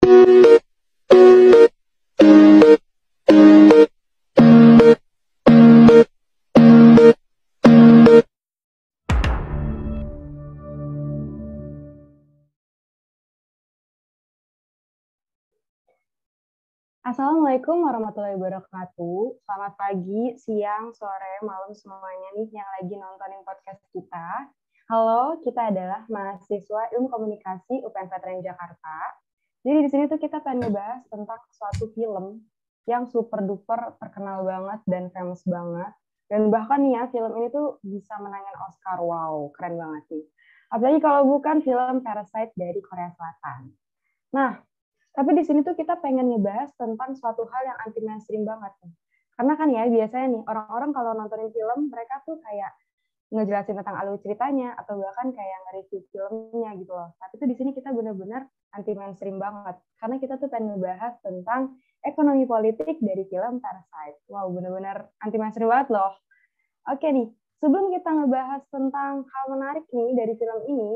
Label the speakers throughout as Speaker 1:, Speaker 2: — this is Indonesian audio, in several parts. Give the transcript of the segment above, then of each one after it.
Speaker 1: Assalamualaikum warahmatullahi wabarakatuh. Selamat pagi, siang, sore, malam semuanya nih yang lagi nontonin podcast kita. Halo, kita adalah mahasiswa Ilmu Komunikasi UPN Veteran Jakarta. Jadi di sini tuh kita pengen ngebahas tentang suatu film yang super duper terkenal banget dan famous banget. Dan bahkan nih ya, film ini tuh bisa menangin Oscar. Wow, keren banget sih. Apalagi kalau bukan film Parasite dari Korea Selatan. Nah, tapi di sini tuh kita pengen ngebahas tentang suatu hal yang anti mainstream banget. Karena kan ya biasanya nih orang-orang kalau nontonin film mereka tuh kayak ngejelasin tentang alur ceritanya atau bahkan kayak nge-review filmnya gitu loh. Tapi tuh di sini kita benar-benar anti mainstream banget karena kita tuh pengen ngebahas tentang ekonomi politik dari film Parasite. Wow, benar-benar anti mainstream banget loh. Oke nih, sebelum kita ngebahas tentang hal menarik nih dari film ini,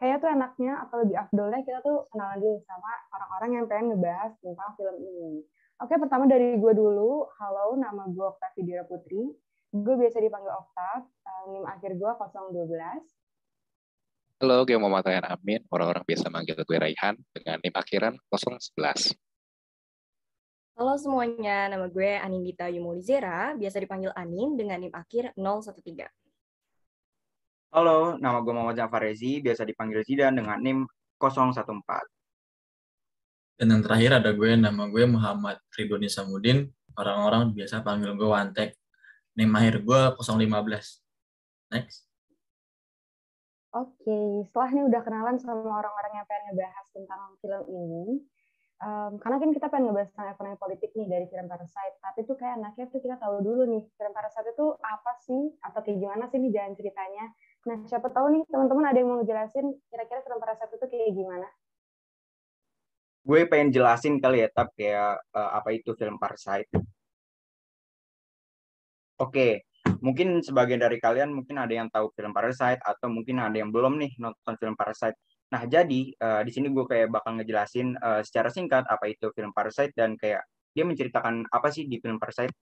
Speaker 1: kayak tuh enaknya atau lebih afdolnya kita tuh kenalan dulu sama orang-orang yang pengen ngebahas tentang film ini. Oke, pertama dari gue dulu. Halo, nama gue Oktavi Dira Putri. Gue biasa dipanggil Oktav, uh, NIM akhir gue 012.
Speaker 2: Halo, gue Muhammad Ryan Amin. Orang-orang biasa manggil gue Raihan dengan NIM akhiran 011.
Speaker 3: Halo semuanya, nama gue Anindita Yumulizera, biasa dipanggil Anin dengan NIM akhir 013.
Speaker 4: Halo, nama gue Muhammad Jafar Rezi, biasa dipanggil Zidan dengan NIM 014.
Speaker 5: Dan yang terakhir ada gue, nama gue Muhammad Ridwani Samudin, orang-orang biasa panggil gue Wantek. NIM akhir gue 015. Next.
Speaker 1: Oke, setelah ini udah kenalan sama orang-orang yang pengen ngebahas tentang film ini, um, karena kan kita pengen ngebahas tentang ekonomi politik nih dari film Parasite, tapi tuh kayak anaknya tuh kita tahu dulu nih, film Parasite itu apa sih, atau kayak gimana sih nih jalan ceritanya. Nah, siapa tahu nih teman-teman ada yang mau ngejelasin kira-kira film Parasite itu kayak gimana?
Speaker 4: Gue pengen jelasin kali ya, tapi kayak uh, apa itu film Parasite. Oke, mungkin sebagian dari kalian mungkin ada yang tahu film Parasite atau mungkin ada yang belum nih nonton film Parasite. Nah, jadi uh, di sini gue kayak bakal ngejelasin uh, secara singkat apa itu film Parasite dan kayak dia menceritakan apa sih di film Parasite.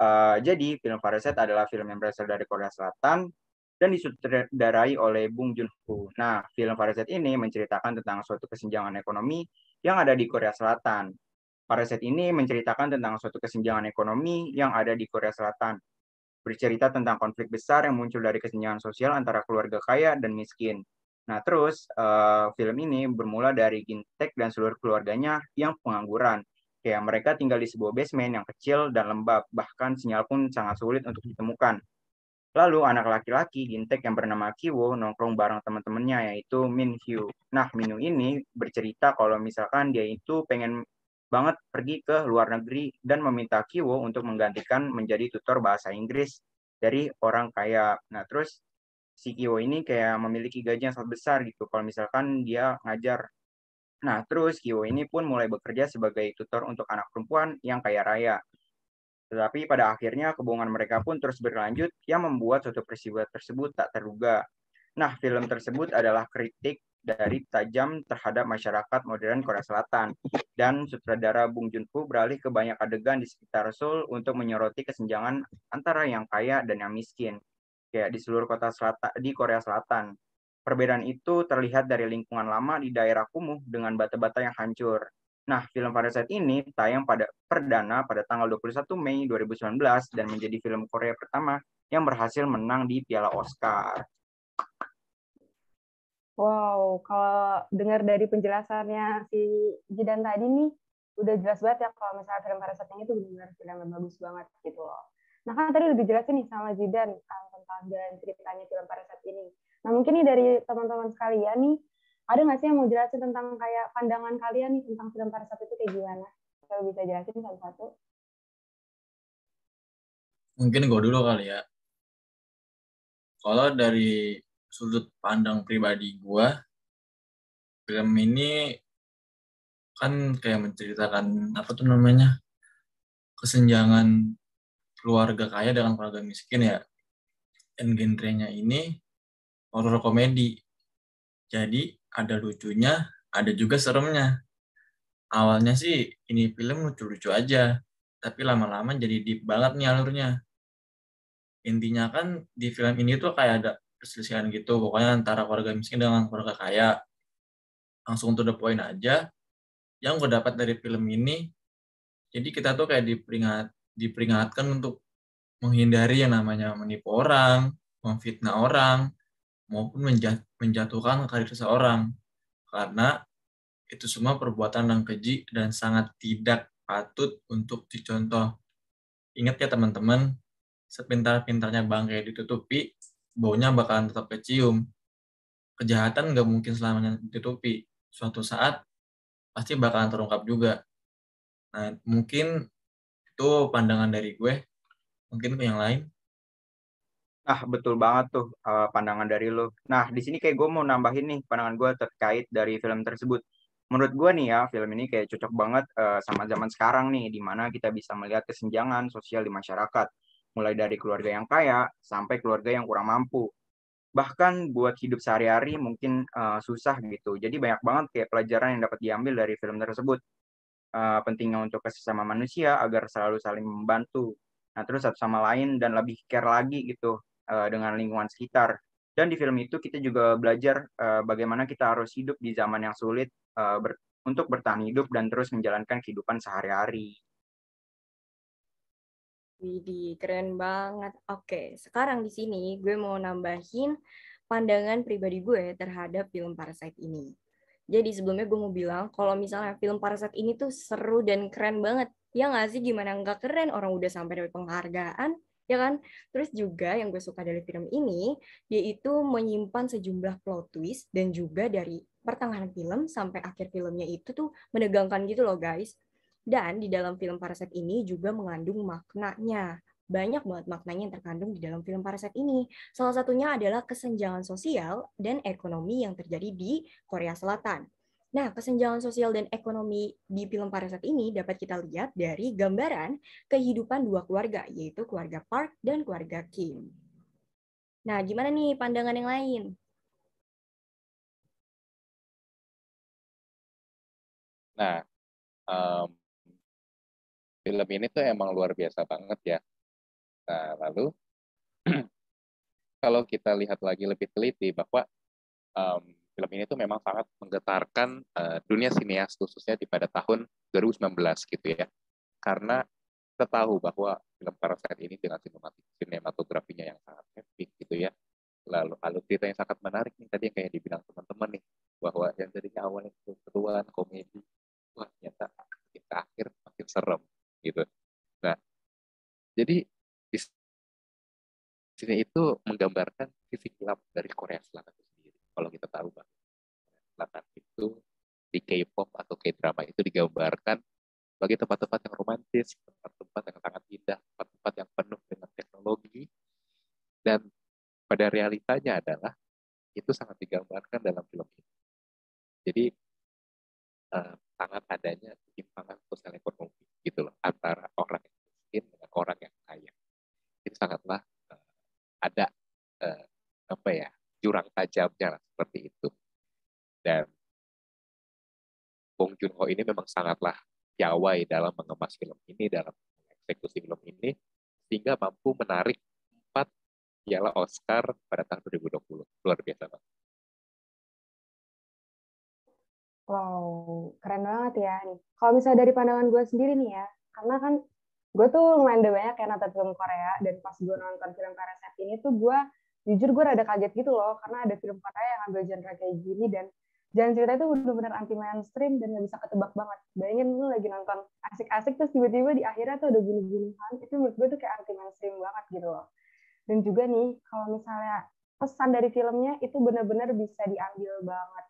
Speaker 4: Uh, jadi film Parasite adalah film yang berasal dari Korea Selatan dan disutradarai oleh Bung Joon-ho. Nah, film Parasite ini menceritakan tentang suatu kesenjangan ekonomi yang ada di Korea Selatan. Parasite ini menceritakan tentang suatu kesenjangan ekonomi yang ada di Korea Selatan bercerita tentang konflik besar yang muncul dari kesenjangan sosial antara keluarga kaya dan miskin. Nah, terus uh, film ini bermula dari Gintek dan seluruh keluarganya yang pengangguran. Kayak mereka tinggal di sebuah basement yang kecil dan lembab, bahkan sinyal pun sangat sulit untuk ditemukan. Lalu anak laki-laki Gintek yang bernama Kiwo nongkrong bareng teman-temannya yaitu Min Hyu. Nah, Min ini bercerita kalau misalkan dia itu pengen banget pergi ke luar negeri dan meminta Kiwo untuk menggantikan menjadi tutor bahasa Inggris dari orang kaya. Nah, terus si Kiwo ini kayak memiliki gaji yang sangat besar gitu kalau misalkan dia ngajar. Nah, terus Kiwo ini pun mulai bekerja sebagai tutor untuk anak perempuan yang kaya raya. Tetapi pada akhirnya hubungan mereka pun terus berlanjut yang membuat suatu peristiwa tersebut tak terduga. Nah, film tersebut adalah kritik dari tajam terhadap masyarakat modern Korea Selatan. Dan sutradara Bung Joon-ho beralih ke banyak adegan di sekitar Seoul untuk menyoroti kesenjangan antara yang kaya dan yang miskin, kayak di seluruh kota selatan di Korea Selatan. Perbedaan itu terlihat dari lingkungan lama di daerah kumuh dengan bata-bata yang hancur. Nah, film Parasite ini tayang pada perdana pada tanggal 21 Mei 2019 dan menjadi film Korea pertama yang berhasil menang di Piala Oscar.
Speaker 1: Wow, kalau dengar dari penjelasannya si Jidan tadi nih, udah jelas banget ya kalau misalnya film Parasite ini tuh benar-benar film yang bagus banget gitu loh. Nah kan tadi lebih jelasin nih sama Jidan um, tentang jalan ceritanya film Parasite ini. Nah mungkin nih dari teman-teman sekalian nih, ada nggak sih yang mau jelasin tentang kayak pandangan kalian nih tentang film Parasite itu kayak gimana? Kalau bisa jelasin satu-satu.
Speaker 5: Mungkin gue dulu kali ya. Kalau dari sudut pandang pribadi gue, film ini kan kayak menceritakan apa tuh namanya kesenjangan keluarga kaya dengan keluarga miskin ya. Dan genrenya ini horror komedi. Jadi ada lucunya, ada juga seremnya. awalnya sih ini film lucu-lucu aja, tapi lama-lama jadi deep banget nih alurnya. Intinya kan di film ini tuh kayak ada perselisihan gitu, pokoknya antara keluarga miskin dengan keluarga kaya. Langsung to the point aja, yang gue dapat dari film ini, jadi kita tuh kayak diperingat, diperingatkan untuk menghindari yang namanya menipu orang, memfitnah orang, maupun menjatuhkan karir seseorang. Karena itu semua perbuatan yang keji dan sangat tidak patut untuk dicontoh. Ingat ya teman-teman, sepintar-pintarnya bangkai ditutupi, baunya bakalan tetap kecium. Kejahatan nggak mungkin selamanya ditutupi. Suatu saat pasti bakalan terungkap juga. Nah, mungkin itu pandangan dari gue. Mungkin yang lain.
Speaker 4: Nah, betul banget tuh uh, pandangan dari lo. Nah, di sini kayak gue mau nambahin nih pandangan gue terkait dari film tersebut menurut gue nih ya film ini kayak cocok banget uh, sama zaman sekarang nih di mana kita bisa melihat kesenjangan sosial di masyarakat mulai dari keluarga yang kaya sampai keluarga yang kurang mampu. Bahkan buat hidup sehari-hari mungkin uh, susah gitu. Jadi banyak banget kayak pelajaran yang dapat diambil dari film tersebut. Uh, pentingnya untuk sesama manusia agar selalu saling membantu. Nah terus satu sama lain dan lebih care lagi gitu uh, dengan lingkungan sekitar. Dan di film itu kita juga belajar uh, bagaimana kita harus hidup di zaman yang sulit uh, ber, untuk bertahan hidup dan terus menjalankan kehidupan sehari-hari.
Speaker 3: Widih, keren banget. Oke, sekarang di sini gue mau nambahin pandangan pribadi gue terhadap film Parasite ini. Jadi sebelumnya gue mau bilang kalau misalnya film Parasite ini tuh seru dan keren banget. Ya nggak sih gimana nggak keren orang udah sampai dapat penghargaan ya kan? Terus juga yang gue suka dari film ini, yaitu menyimpan sejumlah plot twist dan juga dari pertengahan film sampai akhir filmnya itu tuh menegangkan gitu loh guys. Dan di dalam film Parasite ini juga mengandung maknanya. Banyak banget maknanya yang terkandung di dalam film Parasite ini. Salah satunya adalah kesenjangan sosial dan ekonomi yang terjadi di Korea Selatan. Nah, kesenjangan sosial dan ekonomi di film Parasite ini dapat kita lihat dari gambaran kehidupan dua keluarga, yaitu keluarga Park dan keluarga Kim. Nah, gimana nih pandangan yang lain?
Speaker 2: Nah, um, film ini tuh emang luar biasa banget ya. Nah, lalu kalau kita lihat lagi lebih teliti bahwa um, film ini tuh memang sangat menggetarkan uh, dunia sinias khususnya di pada tahun 2019 gitu ya. Karena kita tahu bahwa film Parasite ini dengan sinematografinya yang sangat epic gitu ya. Lalu alur cerita yang sangat menarik nih tadi yang kayak dibilang teman-teman nih bahwa yang dari awalnya itu keruan komedi wah ternyata kita akhir makin serem gitu. Nah, jadi di sini itu menggambarkan sisi gelap dari Korea Selatan kalau kita tahu bahwa selatan itu di K-pop atau K-drama itu digambarkan sebagai tempat-tempat yang romantis, tempat-tempat yang sangat indah, tempat-tempat yang penuh dengan teknologi, dan pada realitanya adalah itu sangat digambarkan dalam film ini. Jadi uh, sangat adanya ketimpangan sosial ekonomi gitu loh antara orang yang miskin dengan orang yang kaya. Itu sangatlah uh, ada uh, apa ya tajamnya lah, seperti itu. Dan Bong Joon Ho ini memang sangatlah piawai dalam mengemas film ini, dalam eksekusi film ini, sehingga mampu menarik empat piala Oscar pada tahun 2020. Luar biasa banget.
Speaker 1: Wow, keren banget ya. Kalau misalnya dari pandangan gue sendiri nih ya, karena kan gue tuh lumayan banyak kayak nonton film Korea, dan pas gue nonton film Korea saat ini tuh gue jujur gue rada kaget gitu loh karena ada film Korea yang ambil genre kayak gini dan jalan cerita itu bener-bener anti mainstream dan gak bisa ketebak banget. Bayangin lu lagi nonton asik-asik terus tiba-tiba di akhirnya tuh ada bunuh-bunuhan, itu menurut gue tuh kayak anti mainstream banget gitu loh. Dan juga nih, kalau misalnya pesan dari filmnya itu bener-bener bisa diambil banget.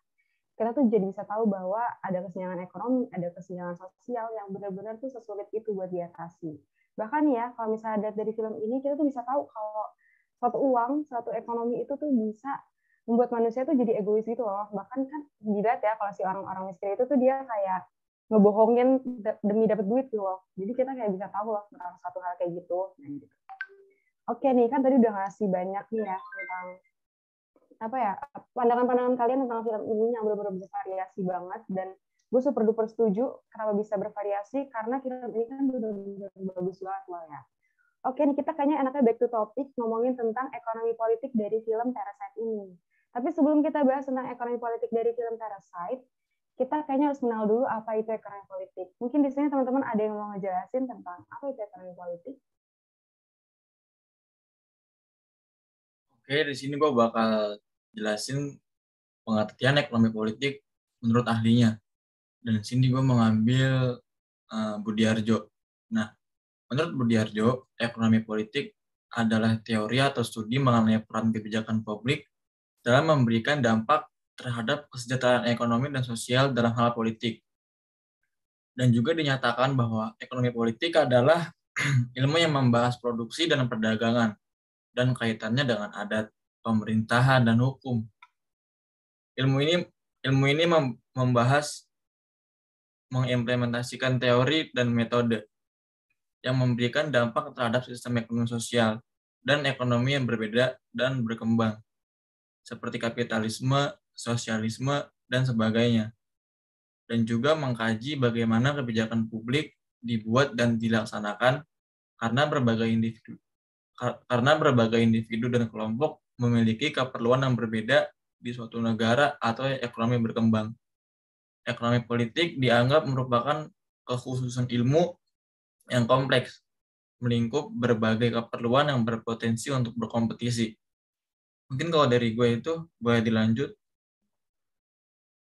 Speaker 1: Kita tuh jadi bisa tahu bahwa ada kesenjangan ekonomi, ada kesenjangan sosial yang bener-bener tuh sesulit itu buat diatasi. Bahkan ya, kalau misalnya dari film ini, kita tuh bisa tahu kalau suatu uang, suatu ekonomi itu tuh bisa membuat manusia tuh jadi egois gitu loh. Bahkan kan dilihat ya kalau si orang-orang miskin itu tuh dia kayak ngebohongin demi dapat duit gitu loh. Jadi kita kayak bisa tahu loh tentang satu hal kayak gitu. Nah, gitu. Oke nih kan tadi udah ngasih banyak nih ya tentang apa ya pandangan-pandangan kalian tentang film ini yang benar-benar bervariasi banget dan gue super duper setuju kenapa bisa bervariasi karena film ini kan benar-benar bagus banget loh ya. Oke nih kita kayaknya enaknya back to topic ngomongin tentang ekonomi politik dari film Parasite ini. Tapi sebelum kita bahas tentang ekonomi politik dari film Parasite, kita kayaknya harus kenal dulu apa itu ekonomi politik. Mungkin di sini teman-teman ada yang mau ngejelasin tentang apa itu ekonomi politik?
Speaker 5: Oke, di sini gue bakal jelasin pengertian ekonomi politik menurut ahlinya. Dan di sini gue mengambil uh, Budi Arjo. Nah, Menurut Budi Harjo, ekonomi politik adalah teori atau studi mengenai peran kebijakan publik dalam memberikan dampak terhadap kesejahteraan ekonomi dan sosial dalam hal politik. Dan juga dinyatakan bahwa ekonomi politik adalah ilmu yang membahas produksi dan perdagangan dan kaitannya dengan adat, pemerintahan, dan hukum. Ilmu ini ilmu ini membahas mengimplementasikan teori dan metode yang memberikan dampak terhadap sistem ekonomi sosial dan ekonomi yang berbeda dan berkembang, seperti kapitalisme, sosialisme, dan sebagainya. Dan juga mengkaji bagaimana kebijakan publik dibuat dan dilaksanakan karena berbagai individu karena berbagai individu dan kelompok memiliki keperluan yang berbeda di suatu negara atau ekonomi berkembang. Ekonomi politik dianggap merupakan kekhususan ilmu yang kompleks, melingkup berbagai keperluan yang berpotensi untuk berkompetisi. Mungkin kalau dari gue itu, boleh dilanjut.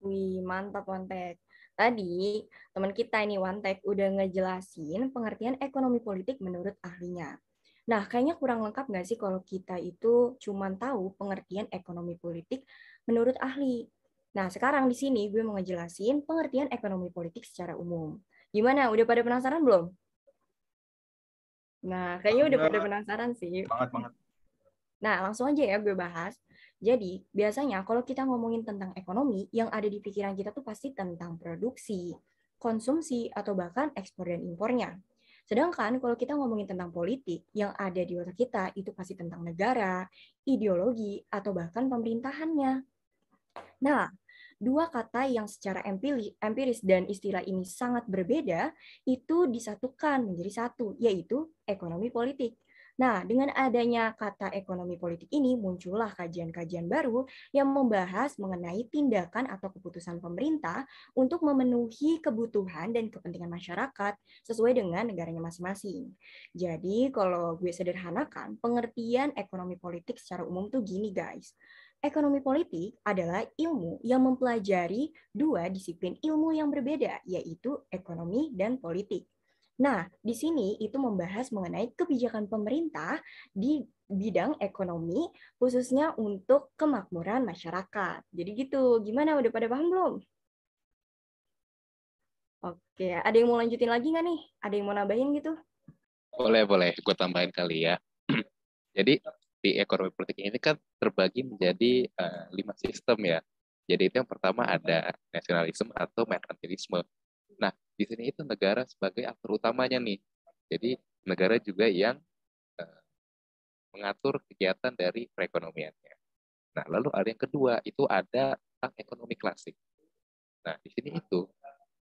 Speaker 3: Wih, mantap Wantek. Tadi teman kita ini Wantek udah ngejelasin pengertian ekonomi politik menurut ahlinya. Nah, kayaknya kurang lengkap nggak sih kalau kita itu cuma tahu pengertian ekonomi politik menurut ahli. Nah, sekarang di sini gue mau ngejelasin pengertian ekonomi politik secara umum. Gimana? Udah pada penasaran belum? Nah, kayaknya udah pada penasaran sih.
Speaker 4: Banget, banget.
Speaker 3: Nah, langsung aja ya gue bahas. Jadi, biasanya kalau kita ngomongin tentang ekonomi, yang ada di pikiran kita tuh pasti tentang produksi, konsumsi, atau bahkan ekspor dan impornya. Sedangkan kalau kita ngomongin tentang politik, yang ada di otak kita itu pasti tentang negara, ideologi, atau bahkan pemerintahannya. Nah, dua kata yang secara empiris dan istilah ini sangat berbeda itu disatukan menjadi satu, yaitu ekonomi politik. Nah, dengan adanya kata ekonomi politik ini muncullah kajian-kajian baru yang membahas mengenai tindakan atau keputusan pemerintah untuk memenuhi kebutuhan dan kepentingan masyarakat sesuai dengan negaranya masing-masing. Jadi, kalau gue sederhanakan, pengertian ekonomi politik secara umum tuh gini guys. Ekonomi politik adalah ilmu yang mempelajari dua disiplin ilmu yang berbeda, yaitu ekonomi dan politik. Nah, di sini itu membahas mengenai kebijakan pemerintah di bidang ekonomi, khususnya untuk kemakmuran masyarakat. Jadi gitu, gimana? Udah pada paham belum? Oke, ada yang mau lanjutin lagi nggak nih? Ada yang mau nambahin gitu?
Speaker 2: Boleh, boleh. Gue tambahin kali ya. Jadi, di ekonomi politik ini kan terbagi menjadi uh, lima sistem ya. Jadi itu yang pertama ada nasionalisme atau merkantilisme. Nah, di sini itu negara sebagai aktor utamanya nih. Jadi negara juga yang uh, mengatur kegiatan dari perekonomiannya. Nah, lalu ada yang kedua, itu ada tentang ekonomi klasik. Nah, di sini itu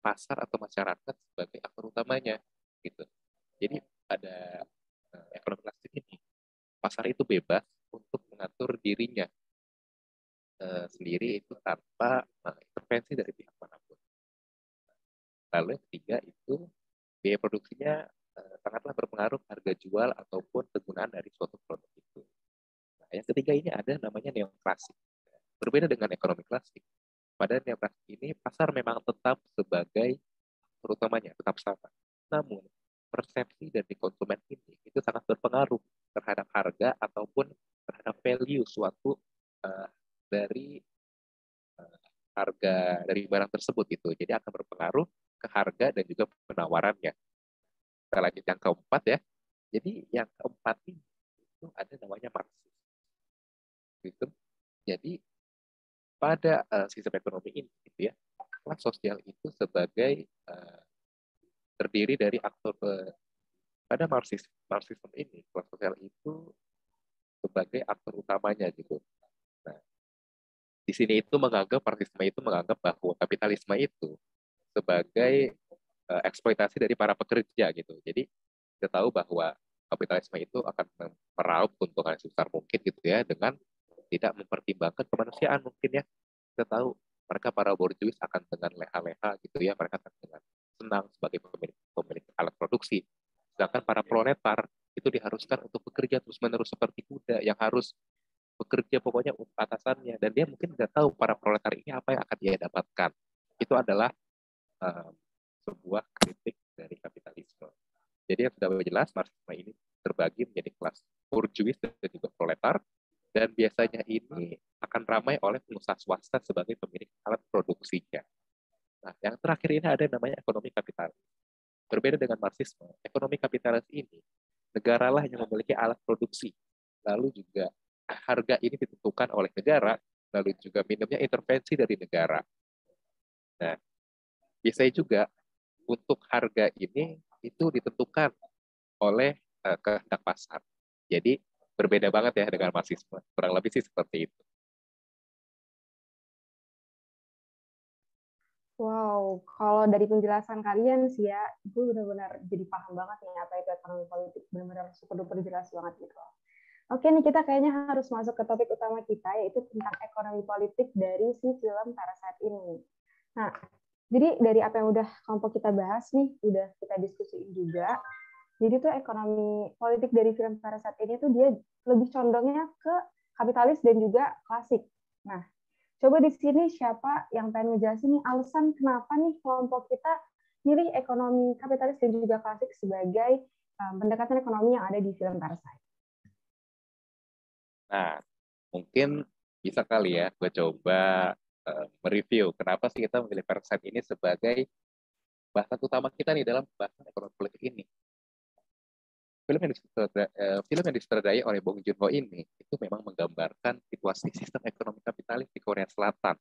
Speaker 2: pasar atau masyarakat sebagai aktor utamanya gitu. Jadi ada uh, ekonomi klasik ini pasar itu bebas untuk mengatur dirinya uh, sendiri itu tanpa intervensi dari pihak mana pun. Lalu yang ketiga itu biaya produksinya uh, sangatlah berpengaruh harga jual ataupun penggunaan dari suatu produk itu. Nah, yang ketiga ini ada namanya neoklasik. Berbeda dengan ekonomi klasik. Pada neoklasik ini pasar memang tetap sebagai terutamanya tetap sama. Namun persepsi dari konsumen ini itu sangat berpengaruh terhadap harga ataupun terhadap value suatu uh, dari uh, harga dari barang tersebut itu. Jadi akan berpengaruh ke harga dan juga penawarannya. Kita lanjut yang keempat ya. Jadi yang keempat ini itu ada namanya Marxis. Gitu. Jadi pada uh, sistem ekonomi ini gitu ya, kelas sosial itu sebagai uh, terdiri dari aktor pada Marxis, Marxisme ini kelas sosial itu sebagai aktor utamanya gitu. Nah, di sini itu menganggap Marxisme itu menganggap bahwa kapitalisme itu sebagai uh, eksploitasi dari para pekerja gitu. Jadi kita tahu bahwa kapitalisme itu akan meraup keuntungan sebesar mungkin gitu ya dengan tidak mempertimbangkan kemanusiaan mungkin ya. Kita tahu mereka para borjuis akan dengan leha-leha gitu ya, mereka akan dengan senang sebagai alat produksi. Sedangkan para proletar itu diharuskan untuk bekerja terus-menerus seperti kuda yang harus bekerja pokoknya untuk atasannya dan dia mungkin tidak tahu para proletar ini apa yang akan dia dapatkan. Itu adalah um, sebuah kritik dari kapitalisme. Jadi yang sudah jelas marxisme ini terbagi menjadi kelas bourgeois dan juga proletar dan biasanya ini akan ramai oleh pengusaha swasta sebagai pemilik alat produksinya. Nah, yang terakhir ini ada yang namanya ekonomi kapitalis. Berbeda dengan marxisme, ekonomi kapitalis ini negaralah yang memiliki alat produksi. Lalu juga harga ini ditentukan oleh negara, lalu juga minimnya intervensi dari negara. Nah, biasanya juga untuk harga ini itu ditentukan oleh uh, kehendak pasar. Jadi berbeda banget ya dengan marxisme. Kurang lebih sih seperti itu.
Speaker 1: Wow, kalau dari penjelasan kalian sih ya, gue benar-benar jadi paham banget nih apa itu ekonomi politik. Benar-benar super duper jelas banget gitu. Oke nih kita kayaknya harus masuk ke topik utama kita yaitu tentang ekonomi politik dari si film Parasite ini. Nah, jadi dari apa yang udah kelompok kita bahas nih, udah kita diskusiin juga, jadi tuh ekonomi politik dari film Parasite ini tuh dia lebih condongnya ke kapitalis dan juga klasik. Nah, coba di sini siapa yang pengen ngejelasin nih alasan kenapa nih kelompok kita pilih ekonomi kapitalis dan juga klasik sebagai um, pendekatan ekonomi yang ada di film Parasite.
Speaker 2: Nah, mungkin bisa kali ya gue coba uh, mereview kenapa sih kita memilih Parasite ini sebagai bahasan utama kita nih dalam bahasan ekonomi politik ini film yang disutradarai, uh, film yang disutradarai oleh Bong Joon-ho ini itu memang menggambarkan situasi sistem ekonomi kapitalis di Korea Selatan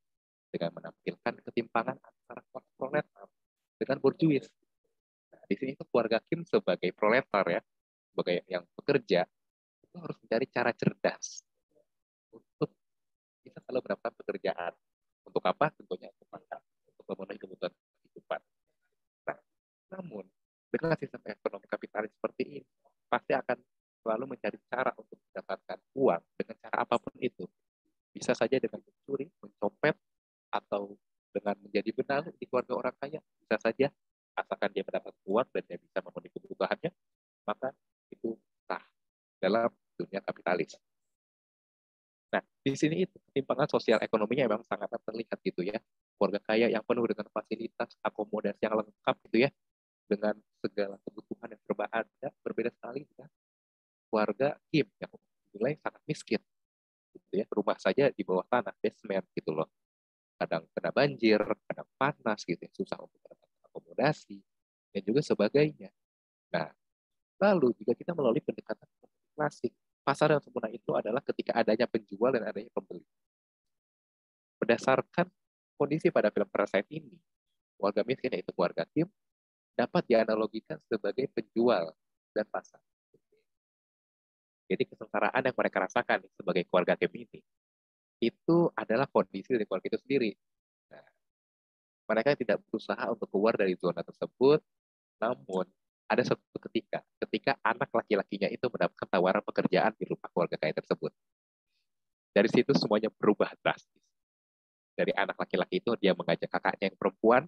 Speaker 2: dengan menampilkan ketimpangan antara kelas proletar dengan borjuis. Nah, di sini itu keluarga Kim sebagai proletar ya, sebagai yang bekerja itu harus mencari cara cerdas untuk bisa selalu mendapatkan pekerjaan. Untuk apa? Tentunya untuk makan, untuk memenuhi kebutuhan kehidupan. Nah, namun dengan sistem ekonomi kapitalis seperti ini, pasti akan selalu mencari cara untuk mendapatkan uang dengan cara apa pun itu. Bisa saja dengan mencuri, mencopet, atau dengan menjadi benalu di keluarga orang kaya. Bisa saja, asalkan dia mendapat uang dan dia bisa memenuhi kebutuhannya, maka itu sah dalam dunia kapitalis. Nah, di sini itu ketimpangan sosial ekonominya memang sangat terlihat gitu ya. Keluarga kaya yang penuh dengan fasilitas, akomodasi yang lengkap gitu ya, dengan segala kebutuhan yang serba ada berbeda sekali dengan keluarga Kim yang nilai sangat miskin gitu ya rumah saja di bawah tanah basement gitu loh. Kadang kena banjir kadang panas gitu ya susah untuk mendapatkan akomodasi dan juga sebagainya. Nah lalu jika kita melalui pendekatan klasik. Pasar yang sempurna itu adalah ketika adanya penjual dan adanya pembeli. Berdasarkan kondisi pada film Parasite ini warga miskin yaitu keluarga Kim dapat dianalogikan sebagai penjual dan pasar. Jadi kesengsaraan yang mereka rasakan sebagai keluarga game ini itu adalah kondisi dari keluarga itu sendiri. Nah, mereka tidak berusaha untuk keluar dari zona tersebut, namun ada satu ketika, ketika anak laki-lakinya itu mendapatkan tawaran pekerjaan di rumah keluarga kaya tersebut. Dari situ semuanya berubah drastis. Dari anak laki-laki itu dia mengajak kakaknya yang perempuan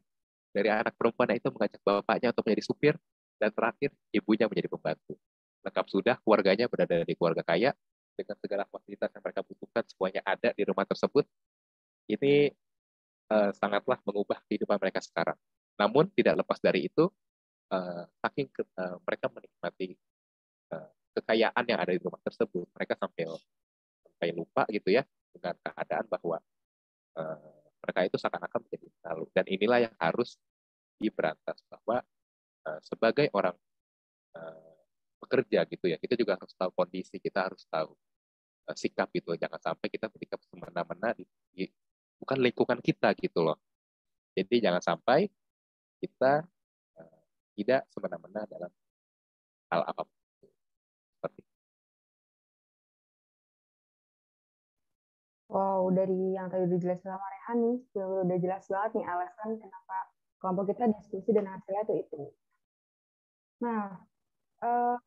Speaker 2: dari anak perempuan itu mengajak bapaknya untuk menjadi supir, dan terakhir ibunya menjadi pembantu. Lengkap sudah, keluarganya berada di keluarga kaya, dengan segala fasilitas yang mereka butuhkan, semuanya ada di rumah tersebut. Ini uh, sangatlah mengubah kehidupan mereka sekarang. Namun tidak lepas dari itu, uh, saking ke, uh, mereka menikmati uh, kekayaan yang ada di rumah tersebut, mereka sampai sampai lupa gitu ya dengan keadaan bahwa uh, mereka itu seakan-akan menjadi malu dan inilah yang harus diberantas bahwa uh, sebagai orang uh, pekerja gitu ya. Kita juga harus tahu kondisi kita harus tahu uh, sikap itu jangan sampai kita bersikap semena-mena di, di bukan lingkungan kita gitu loh. Jadi jangan sampai kita uh, tidak semena-mena dalam hal apa pun. Seperti
Speaker 1: Wow, dari yang tadi udah jelas sama Rehan nih, udah, jelas banget nih alasan kenapa kelompok kita diskusi dan hasilnya itu itu. Nah, uh,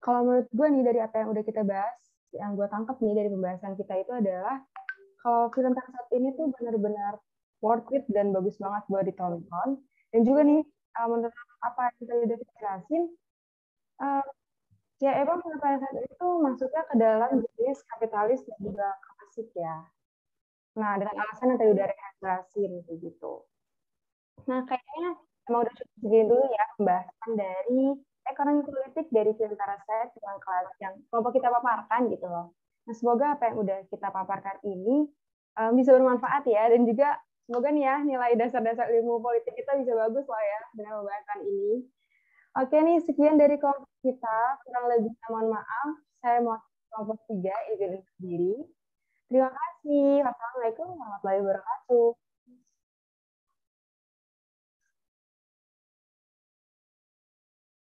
Speaker 1: kalau menurut gue nih dari apa yang udah kita bahas, yang gue tangkap nih dari pembahasan kita itu adalah kalau film Parasite ini tuh benar-benar worth it dan bagus banget buat ditonton. Dan juga nih, uh, menurut apa yang kita udah jelasin, uh, ya emang Parasite itu maksudnya ke dalam bisnis kapitalis dan juga klasik ya. Nah, dengan alasan yang tadi udah rehabilitasi gitu. Nah, kayaknya emang udah cukup segini dulu ya pembahasan dari ekonomi politik dari film Parasite yang yang kelompok kita paparkan gitu loh. Nah, semoga apa yang udah kita paparkan ini um, bisa bermanfaat ya dan juga semoga nih ya nilai dasar-dasar ilmu politik kita bisa bagus lah ya dengan pembahasan ini. Oke nih sekian dari kelompok kita kurang lebih mohon maaf saya mau kelompok tiga izin sendiri. Terima kasih. Wassalamualaikum warahmatullahi wabarakatuh.